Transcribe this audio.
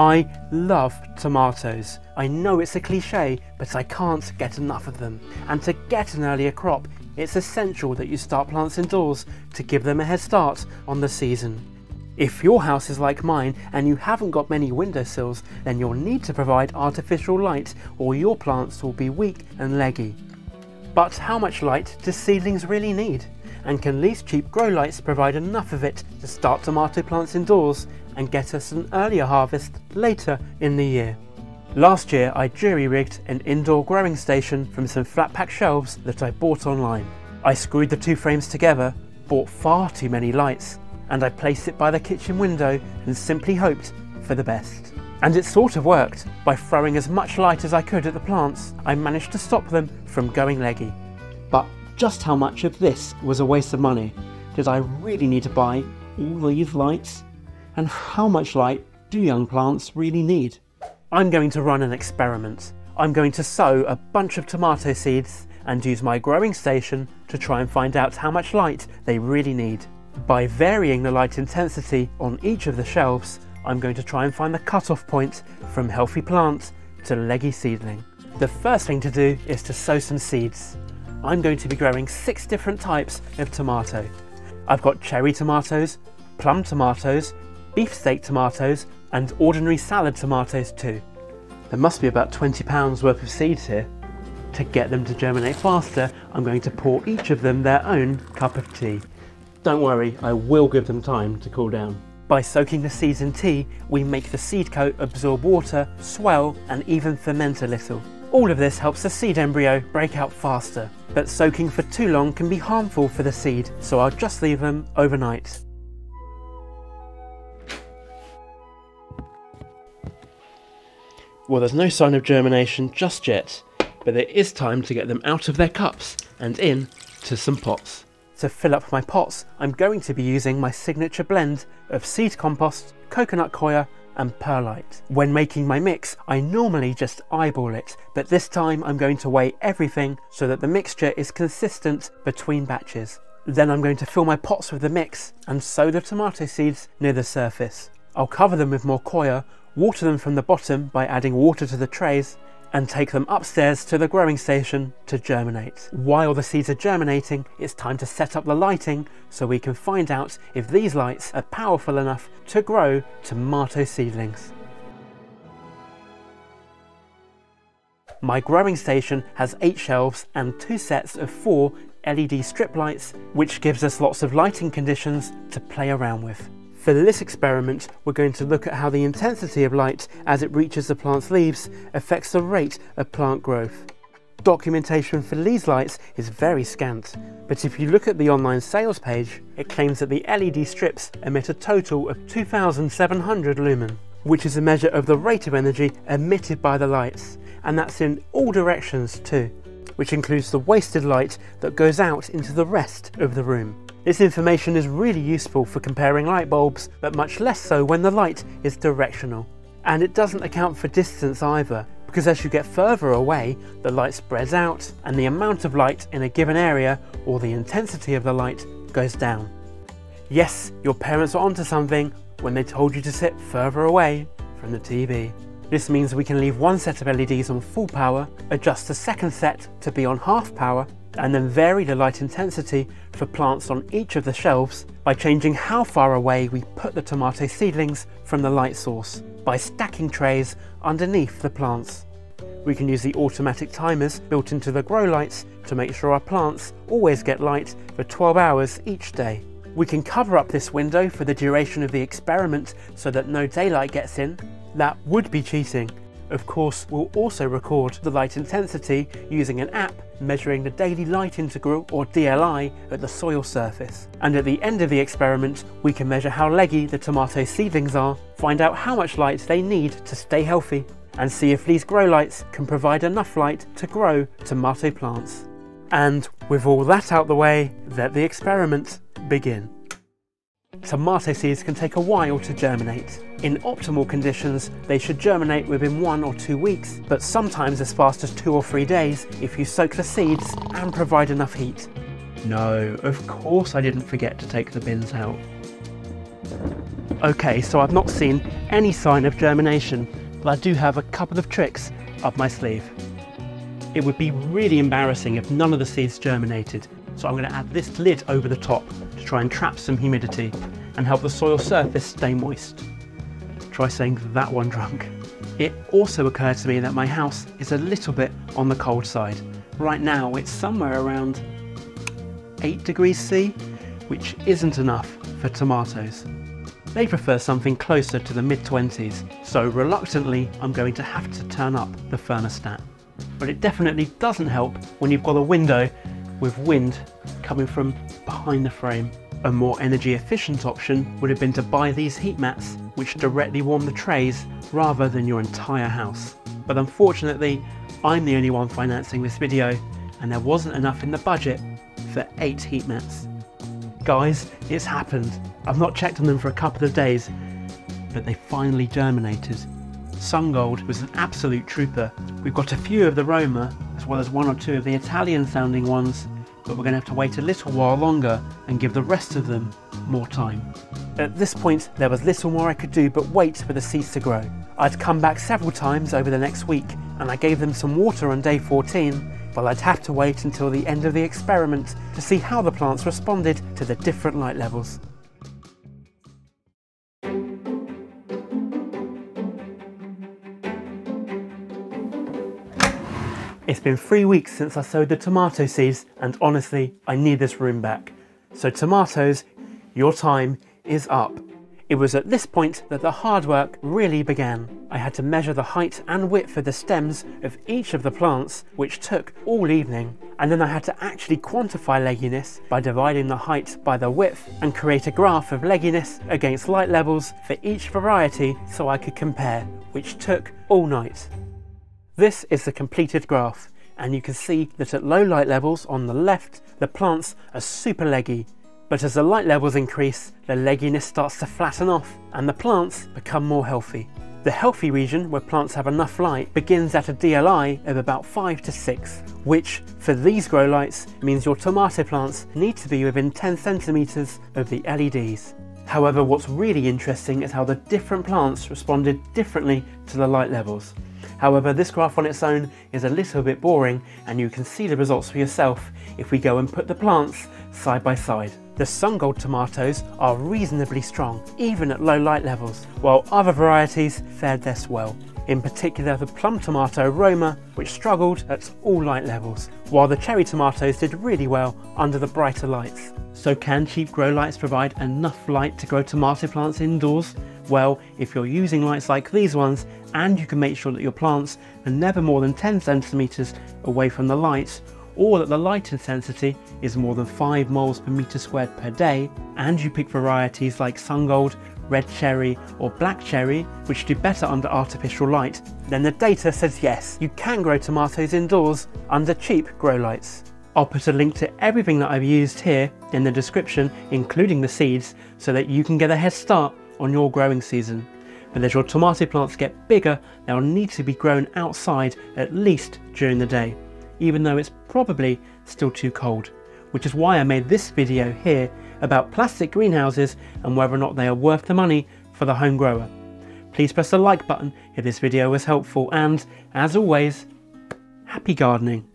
I love tomatoes. I know it's a cliche, but I can't get enough of them. And to get an earlier crop, it's essential that you start plants indoors to give them a head start on the season. If your house is like mine and you haven't got many windowsills, then you'll need to provide artificial light or your plants will be weak and leggy. But how much light do seedlings really need? And can these cheap grow lights provide enough of it to start tomato plants indoors and get us an earlier harvest later in the year? Last year I jury rigged an indoor growing station from some flat pack shelves that I bought online. I screwed the two frames together, bought far too many lights, and I placed it by the kitchen window and simply hoped for the best. And it sort of worked. By throwing as much light as I could at the plants, I managed to stop them from going leggy. But just how much of this was a waste of money? Did I really need to buy all these lights? And how much light do young plants really need? I'm going to run an experiment. I'm going to sow a bunch of tomato seeds and use my growing station to try and find out how much light they really need. By varying the light intensity on each of the shelves, I'm going to try and find the cutoff point from healthy plant to leggy seedling. The first thing to do is to sow some seeds. I'm going to be growing six different types of tomato. I've got cherry tomatoes, plum tomatoes, beefsteak tomatoes and ordinary salad tomatoes too. There must be about 20 pounds worth of seeds here. To get them to germinate faster, I'm going to pour each of them their own cup of tea. Don't worry, I will give them time to cool down. By soaking the seeds in tea, we make the seed coat absorb water, swell and even ferment a little. All of this helps the seed embryo break out faster, but soaking for too long can be harmful for the seed, so I'll just leave them overnight. Well, there's no sign of germination just yet, but it is time to get them out of their cups and in to some pots. To fill up my pots, I'm going to be using my signature blend of seed compost, coconut coir and perlite. When making my mix, I normally just eyeball it, but this time I'm going to weigh everything so that the mixture is consistent between batches. Then I'm going to fill my pots with the mix and sow the tomato seeds near the surface. I'll cover them with more coir, water them from the bottom by adding water to the trays, and take them upstairs to the growing station to germinate. While the seeds are germinating, it's time to set up the lighting so we can find out if these lights are powerful enough to grow tomato seedlings. My growing station has 8 shelves and 2 sets of 4 LED strip lights, which gives us lots of lighting conditions to play around with. For this experiment, we're going to look at how the intensity of light as it reaches the plant's leaves affects the rate of plant growth. Documentation for these lights is very scant, but if you look at the online sales page, it claims that the LED strips emit a total of 2700 lumen, which is a measure of the rate of energy emitted by the lights, and that's in all directions too, which includes the wasted light that goes out into the rest of the room. This information is really useful for comparing light bulbs, but much less so when the light is directional. And it doesn't account for distance either, because as you get further away, the light spreads out and the amount of light in a given area or the intensity of the light goes down. Yes, your parents were onto something when they told you to sit further away from the TV. This means we can leave one set of LEDs on full power, adjust the second set to be on half power, and then vary the light intensity for plants on each of the shelves by changing how far away we put the tomato seedlings from the light source by stacking trays underneath the plants. We can use the automatic timers built into the grow lights to make sure our plants always get light for 12 hours each day. We can cover up this window for the duration of the experiment so that no daylight gets in. That would be cheating, of course, we'll also record the light intensity using an app measuring the daily light integral or DLI at the soil surface. And at the end of the experiment, we can measure how leggy the tomato seedlings are, find out how much light they need to stay healthy, and see if these grow lights can provide enough light to grow tomato plants. And with all that out the way, let the experiment begin. Tomato seeds can take a while to germinate. In optimal conditions, they should germinate within one or two weeks, but sometimes as fast as two or three days if you soak the seeds and provide enough heat. No, of course I didn't forget to take the bins out. Okay, so I've not seen any sign of germination, but I do have a couple of tricks up my sleeve. It would be really embarrassing if none of the seeds germinated, so I'm going to add this lid over the top to try and trap some humidity and help the soil surface stay moist. Try saying that one drunk. It also occurred to me that my house is a little bit on the cold side. Right now it's somewhere around 8 degrees C, which isn't enough for tomatoes. They prefer something closer to the mid 20s, so reluctantly I'm going to have to turn up the thermostat. But it definitely doesn't help when you've got a window with wind coming from behind the frame. A more energy efficient option would have been to buy these heat mats which directly warm the trays rather than your entire house. But unfortunately, I'm the only one financing this video and there wasn't enough in the budget for 8 heat mats. Guys, it's happened. I've not checked on them for a couple of days, but they finally germinated. Sungold was an absolute trooper. We've got a few of the Roma, as well as one or two of the Italian sounding ones, but we're going to have to wait a little while longer and give the rest of them more time. At this point, there was little more I could do but wait for the seeds to grow. I'd come back several times over the next week, and I gave them some water on day 14, but I'd have to wait until the end of the experiment to see how the plants responded to the different light levels. It's been three weeks since I sowed the tomato seeds and honestly, I need this room back. So tomatoes, your time is up. It was at this point that the hard work really began. I had to measure the height and width of the stems of each of the plants, which took all evening, and then I had to actually quantify legginess by dividing the height by the width and create a graph of legginess against light levels for each variety so I could compare, which took all night. This is the completed graph, and you can see that at low light levels on the left, the plants are super leggy, but as the light levels increase, the legginess starts to flatten off and the plants become more healthy. The healthy region, where plants have enough light, begins at a DLI of about 5 to 6, which, for these grow lights, means your tomato plants need to be within 10 centimetres of the LEDs. However, what's really interesting is how the different plants responded differently to the light levels. However, this graph on its own is a little bit boring and you can see the results for yourself if we go and put the plants side by side. The Sungold tomatoes are reasonably strong, even at low light levels, while other varieties fared less well. In particular the plum tomato Roma, which struggled at all light levels, while the cherry tomatoes did really well under the brighter lights. So can cheap grow lights provide enough light to grow tomato plants indoors? Well, if you're using lights like these ones, and you can make sure that your plants are never more than 10 centimeters away from the lights or that the light intensity is more than 5 moles per meter squared per day, and you pick varieties like Sungold, Red Cherry or Black Cherry, which do better under artificial light, then the data says yes, you can grow tomatoes indoors under cheap grow lights. I'll put a link to everything that I've used here in the description, including the seeds, so that you can get a head start on your growing season. But as your tomato plants get bigger, they'll need to be grown outside at least during the day even though it's probably still too cold. Which is why I made this video here about plastic greenhouses and whether or not they are worth the money for the home grower. Please press the like button if this video was helpful and, as always, happy gardening.